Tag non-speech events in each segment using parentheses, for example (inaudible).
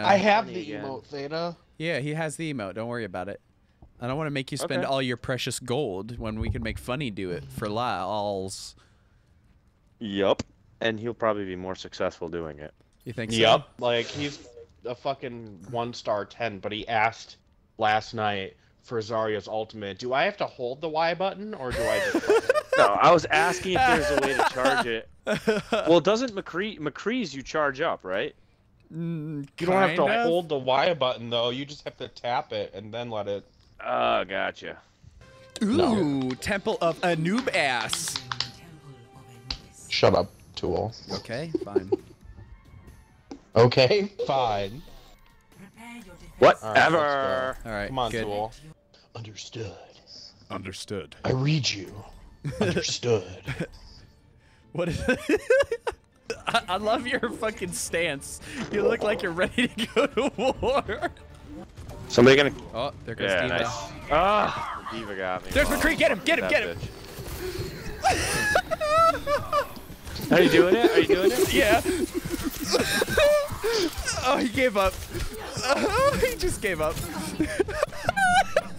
I have the again. emote Theta. Yeah, he has the emote. Don't worry about it. I don't want to make you spend Okay. all your precious gold when we can make Funny do it for lols. Yup. And he'll probably be more successful doing it. You think so? Yep. Like he's a fucking one star ten, but he asked last night for Zarya's ultimate. Do I have to hold the Y button or do I just? (laughs) No, I was asking if there's a way to charge it. (laughs) Well, doesn't McCree McCree's you charge up, right? Mm, You don't have to of. hold the Y button though. You just have to tap it and then let it. Oh, gotcha. Ooh, Temple of Anubis. Shut up, Tool. Okay, fine. Okay, (laughs) fine. Whatever. All right, Come on, good. Tool. Understood. Understood. I read you. (laughs) Understood. What is (laughs) I, I love your fucking stance. You look like you're ready to go to war. Somebody gonna. Oh, there goes Yeah, D.Va. nice. Ah, the D.Va got me. There's Oh, McCree. Get him, get him, get him. (laughs) Are you doing it? Are you doing it? Yeah. (laughs) oh, he gave up. Oh, (laughs) he just gave up.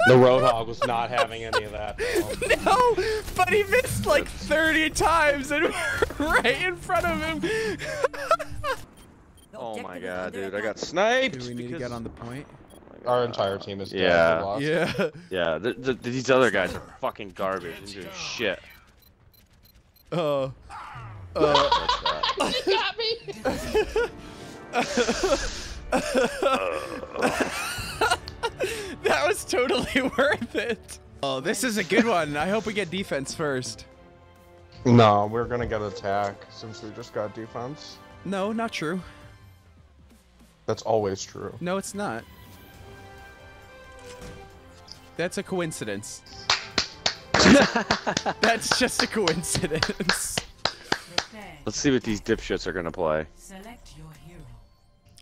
The Roadhog was not having any of that. though. (laughs) No, but he missed like 30 times and (laughs) right in front of him. (laughs) Oh my god, dude! I got sniped. Do we need to get on the point? Our entire team is dead. Yeah. Yeah. Yeah, the, the, these other guys are fucking garbage and doing shit. Uh. Uh. That's that. that was totally (laughs) worth it. Oh, this is a good one. I hope we get defense first. No, we're gonna get attack since we just got defense. No, not true. That's always true. No, it's not. That's a coincidence. (laughs) That's just a coincidence. Let's see what these dipshits are gonna play. Select your hero.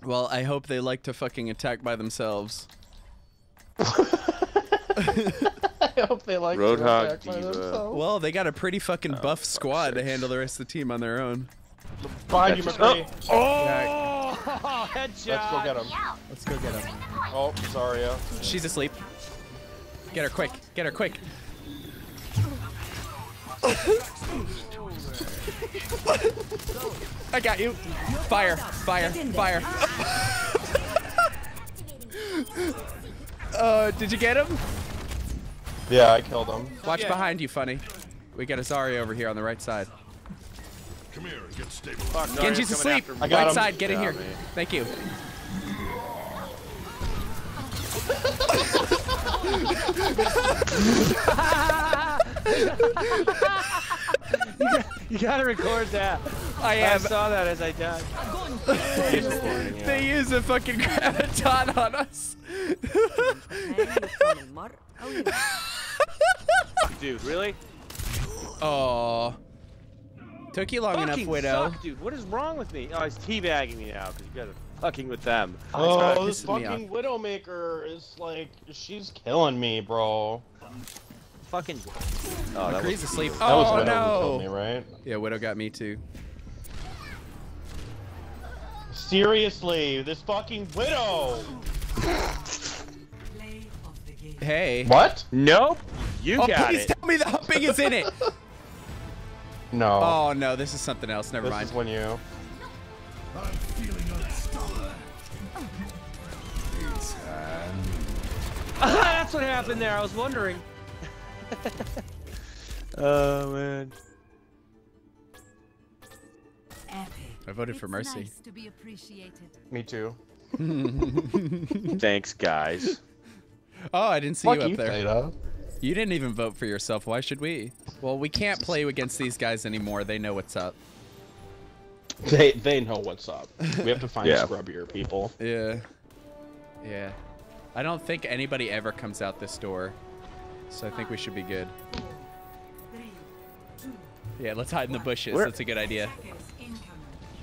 Well, I hope they like to fucking attack by themselves. I hope they like Roadhog to attack by D.Va. Well, they got a pretty fucking buff squad to handle the rest of the team on their own. Behind you, That's- McCree. Oh, headshot! Let's go get him. Let's go get him. Oh, sorry. uh, She's asleep. Get her quick. Get her quick. I got you. Fire. Fire. Fire. (laughs) uh, did you get him? Yeah, I killed him. Watch behind you, funny. We got a Zarya over here on the right side. Fuck, no, Genji's you're coming asleep. after me. I got right him. side, get in here. me. Thank you. (laughs) You gotta record that. I am. I saw that as I died. He's recording, yeah. They use a fucking graviton on us. Dude, really? Oh. Took you long enough, Fucking Widow. suck, dude. What is wrong with me? Oh, he's teabagging me now because you guys are fucking with them. Oh, this fucking Widowmaker is like, she's killing me, bro. Fucking. Oh, oh that McCree's was. asleep. That was Oh Widow who killed me, no. right? Yeah, Widow got me too. Seriously, this fucking Widow! Hey. What? Nope. You Oh, got please it. tell me the humping is in it. (laughs) No. Oh no, this is something else. Never this mind. is when you. (laughs) That's what happened there. I was wondering. (laughs) oh man. Epic. I voted for Mercy. Nice to be appreciated. Me too. Thanks, guys. Oh, I didn't see Fuck you up you, there. Theta. You didn't even vote for yourself. Why should we? Well, we can't play against these guys anymore. They know what's up. They they know what's up. We have to find (laughs) Yeah. scrubbier people. Yeah. Yeah. I don't think anybody ever comes out this door. So I think we should be good. Yeah, let's hide in the bushes. Where- That's a good idea.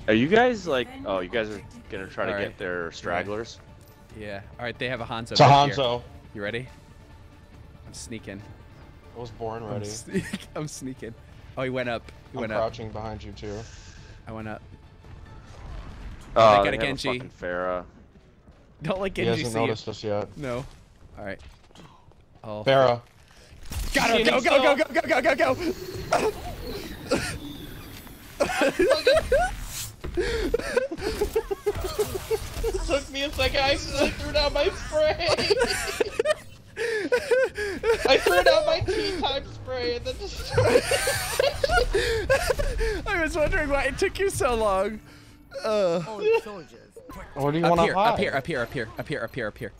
Are you guys like? Oh, you guys are gonna try to Alright. get their stragglers. Yeah. All right, they have a Hanzo. It's a back here. Hanzo. You ready? I'm sneaking. I was born I'm, ready. (laughs) I'm sneaking. Oh, he went up. He I'm went up. crouching behind you too. I went up. Oh, got they a have Genji. fucking Pharah. Don't let He Genji hasn't see you. noticed us yet. No. All right. Oh. Pharah. Got him! Go, go, go, go, go, go, go, go! took me a second. I accidentally threw down my spray. (laughs) I threw down my tea time spray and then just. (laughs) I was wondering why it took you so long. Uh. All soldiers. What do you Up want to here, hide? up here, up here, up here, up here, up here, up here.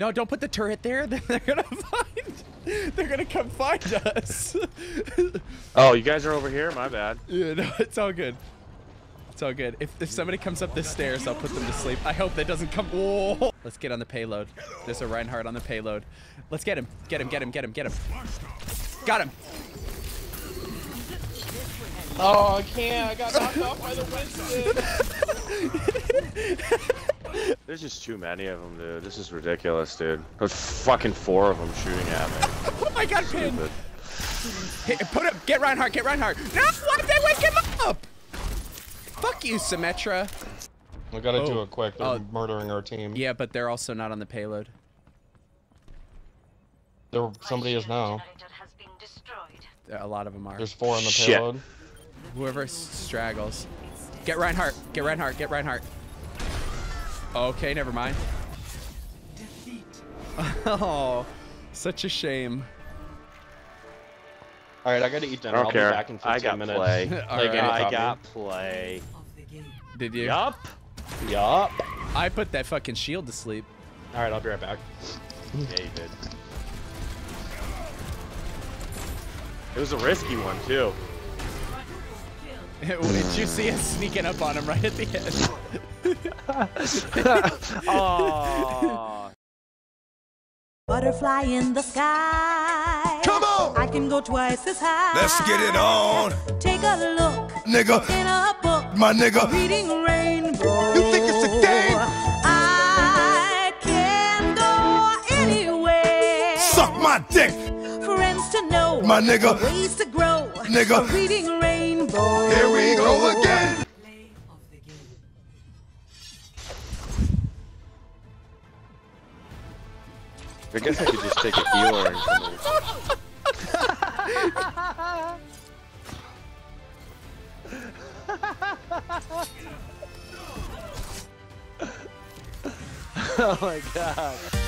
No, don't put the turret there. Then (laughs) they're gonna find. They're gonna come find us. Oh, you guys are over here. My bad. (laughs) yeah, no, it's all good. It's all good. If if somebody comes up the stairs, I'll put them to sleep. I hope that doesn't come. Whoa. Let's get on the payload. There's a Reinhardt on the payload. Let's get him. Get him. Get him. Get him. Get him. Got him. Oh, I can't. I got knocked off by the Winston. (laughs) There's just too many of them, dude. This is ridiculous, dude. There's fucking four of them shooting at me. (laughs) Oh my God, pin. Hey, put him. Get Reinhardt. Get Reinhardt. No, why did they wake him up? Fuck you, Symmetra. We gotta do Oh. it quick. They're Oh. murdering our team. Yeah, but they're also not on the payload. There, somebody is now. A lot of them are. There's four on the Shit. payload. Whoever straggles. Get Reinhardt. Get Reinhardt. Get Reinhardt. Okay, never mind. Defeat. (laughs) Oh, such a shame. All right, I gotta eat I dinner. don't I'll care. be back in 15 I got minutes. play. (laughs) Like, right. I got play. Of the game. Did you? Yup. Yup. I put that fucking shield to sleep. All right, I'll be right back. Yeah, you did. It was a risky one too. (laughs) Did you see us sneaking up on him right at the end? (laughs) oh. Butterfly in the sky. Come on! I can go twice as high. Let's get it on, Take a look nigga. in a book. My nigga. Reading rainbow. You think it's a game? I can go anywhere. Suck my dick, Friends to know. my nigga. Ways to grow. Nigga. Reading rainbow. Here we go again. Play of the game. I guess I could just take a healer and (laughs) (laughs) oh my god.